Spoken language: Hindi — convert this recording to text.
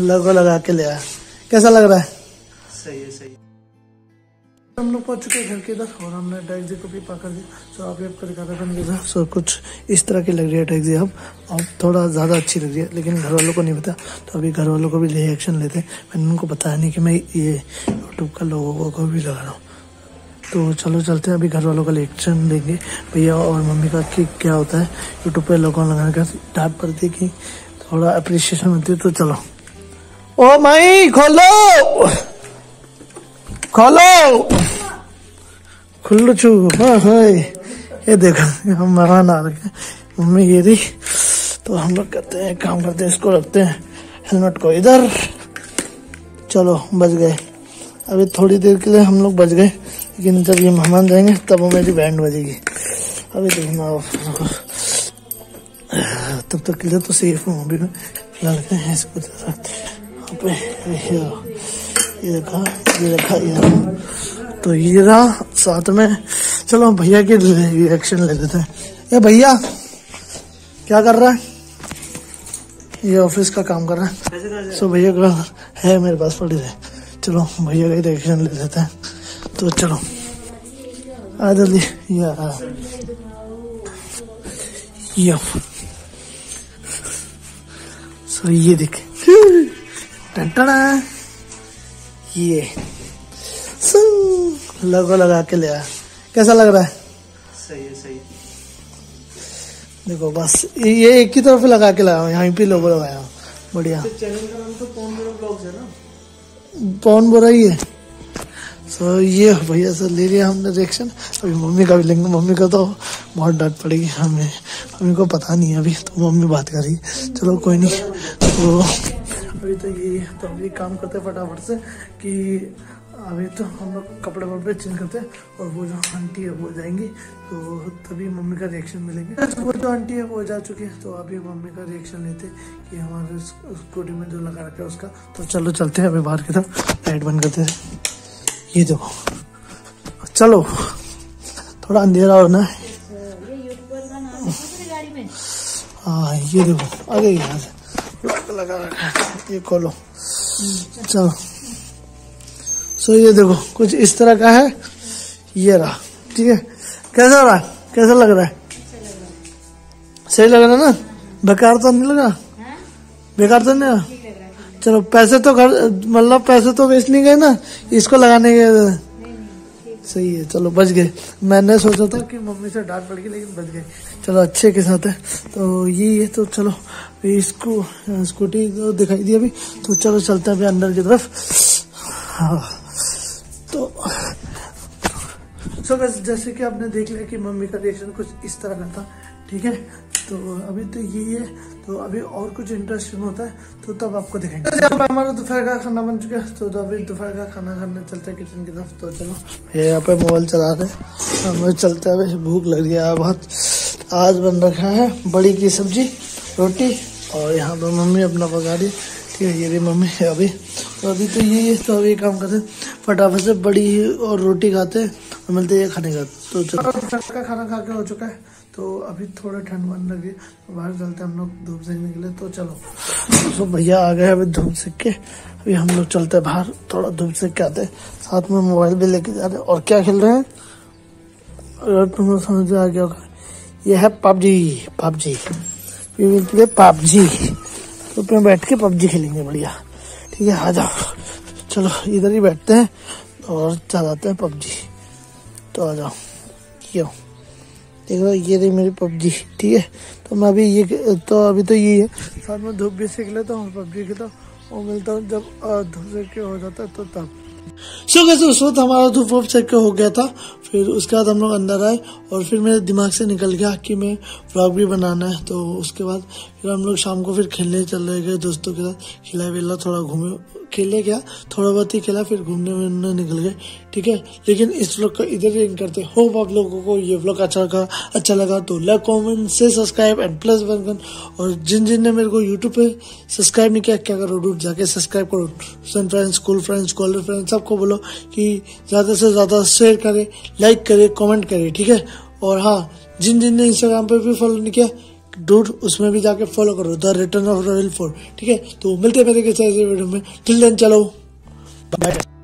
लोगो लगा के ले आया। कैसा लग रहा है? सही है सही हम लोग पहुँच चुके हैं घर के इधर और हमने टैक्सी को भी पकड़ दी सो अभी आपको दिखाता बन गया सो कुछ इस तरह की लग रही है टैक्सी अब। अब थोड़ा ज़्यादा अच्छी लग रही है लेकिन घर वालों को नहीं पता। तो अभी घर वालों को भी रिएक्शन लेते हैं। मैंने उनको बताया नहीं कि मैं ये यूट्यूब का लोगों को भी लगा रहा हूँ। तो चलो चलते हैं अभी घर वालों का रिएक्शन देंगे भैया और मम्मी का कि क्या होता है? यूट्यूब पे लोगों लगाने का डांट पड़ती है कि थोड़ा अप्रिसिएशन होती है तो चलो। ओ माई खोलो खोलो खुल्लू छू हाँ हाय ये देखो हम मेहमान आ रखे मम्मी ये रही तो हम लोग करते हैं काम करते हैं इसको रखते हैं हेलमेट को इधर चलो बच गए अभी थोड़ी देर के लिए हम लोग बच गए लेकिन जब ये मेहमान जाएँगे तब मेरी बैंड बजेगी अभी देखना तब तक के लिए तो सेफ़ हूँ अभी मैं हैं इसको जरा यहाँ पे ये रखा तो ये रहा साथ में। चलो भैया के रिएक्शन ले लेते हैं। ये भैया, क्या कर रहा है? ये ऑफ़िस का काम कर रहा है। सो भैया का है मेरे पास पड़ी है। चलो भैया का रिएक्शन ले लेते हैं। तो चलो। आ जल्दी। या। या। सो ये देख। टंटना ये। लोगो लगा के ले आया कैसा लग रहा है? सही है सही। देखो बस ये एक ही तरफ़ लगा के लगाया यहाँ पे लोगो लगाया बढ़िया। चैनल का नाम तो बड़ा ब्लॉग्स है ना? है सो ये भैया सर ले लिया हमने रिएक्शन अभी मम्मी का भी लेंगे मम्मी का तो बहुत डांट पड़ेगी हमें। मम्मी को पता नहीं है अभी तो मम्मी बात कर रही चलो कोई नहीं। तो अभी तो ये तो अभी काम करते हैं फटाफट से कि अभी तो हम लोग कपड़े वपड़े चेंज करते हैं और वो जो आंटी है वो जाएँगी तो तभी मम्मी का रिएक्शन मिलेंगे। वो जो आंटी है वो जा चुकी है तो अभी मम्मी का रिएक्शन लेते हैं कि हमारे स्कूटी में जो लगा रखा है उसका। तो चलो चलते हैं अभी बाहर की तरफ़ लाइट बंद करते हैं। ये देखो चलो थोड़ा अंधेरा हो। ना हाँ ये देखो यहाँ से लगा रखा है। ये खोलो। चलो। सो ये देखो, कुछ इस तरह का है। ये रहा। ठीक है? कैसा रहा? कैसा लग रहा है? सही लग रहा है ना? बेकार तो नहीं लगा? बेकार तो नहीं चलो, पैसे तो घर मतलब पैसे तो वेस्ट नहीं गए ना? इसको लगाने के सही है, चलो बच गए। मैंने सोचा था कि मम्मी से डांट पड़ गई, लेकिन बच गए। चलो, अच्छे के साथ है। तो यही है तो चलो, इसको, स्कूटी तो दिखाई दी अभी। तो चलो, चलते हैं अभी अंदर की तरफ़। हाँ। तो सो बस जैसे कि आपने देख लिया कि मम्मी का रिएक्शन कुछ इस तरह का था, ठीक है? तो अभी तो यही है। तो अभी और कुछ इंटरेस्टिंग होता है तो तब आपको दिखाएँगे तो हमारा दोपहर का खाना बन चुका है तो अभी दोपहर का खाना खाने चलते हैं किचन की तरफ़ तो चलो। ये यहाँ पे मोबाइल चला रहे हैं। हमें चलते हुए भूख लग रही है बहुत आज बन रखा है बड़ी की सब्ज़ी, रोटी, और यहाँ पर मम्मी अपना पका रही ठीक है, ये रही मम्मी अभी। तो अभी तो है तो अभी काम करते हैं, फटाफट से बड़ी और रोटी खाते हैं मिलते हैं खाने का तो चलो। का खाना खा के हो चुका है। तो अभी थोड़ा ठंड बन लगी बाहर चलते हम लोग धूप सेकने के लिए। तो चलो। तो भैया आ गए अभी धूप सेक के। अभी हम लोग चलते हैं बाहर। थोड़ा धूप सेक के आते साथ में मोबाइल भी लेके जा रहे और क्या खेल रहे हैं? अगर तुम्हें समझ में आ गया होगा। ये है पबजी। पबजी। Play PUBG. तो पे बैठ के पबजी खेलेंगे बढ़िया। ठीक है, आ जाओ। चलो, इधर ही बैठते हैं। और चलाते हैं पबजी। तो आ जाओ। क्यों देखो ये रही मेरी पबजी ठीक है? तो मैं अभी ये तो अभी तो ये है। साथ में धूप भी सीख लेता हूँ पबजी की तो वो मिलता हूँ जब धूप सेक के हो जाता है तो तब। सो कैसे उस वक्त हमारा धूप वूप सेक हो गया था। फिर उसके बाद हम लोग अंदर आए और फिर मेरे दिमाग से निकल गया कि मैं व्लॉग भी बनाना है। तो उसके बाद फिर हम लोग शाम को फिर खेलने चल गए दोस्तों के साथ। खिला विला थोड़ा घूमे। खेलने गया, थोड़ा बहुत ही खेला, फिर घूमने वूमने निकल गए, ठीक है? लेकिन इस व्लॉग का इधर ही करते होप आप लोगों को ये व्लॉग अच्छा लगा अच्छा लगा तो लाइक कमेंट से सब्सक्राइब एंड प्लस बटन और जिन जिन ने मेरे को यूट्यूब पे सब्सक्राइब नहीं किया, क्या करो डूट जाके सब्सक्राइब करो। Friend friends school friends college friends सबको बोलो कि ज़्यादा से ज़्यादा शेयर करे लाइक करे कमेंट करे, ठीक है? और हाँ जिन जिन ने इंस्टाग्राम पर भी फॉलो नहीं किया डूड उसमें भी जाके फॉलो करो the return of Royal Ford ठीक है? तो मिलते हैं मेरे किसी वीडियो में। टिल देन चलो। बाय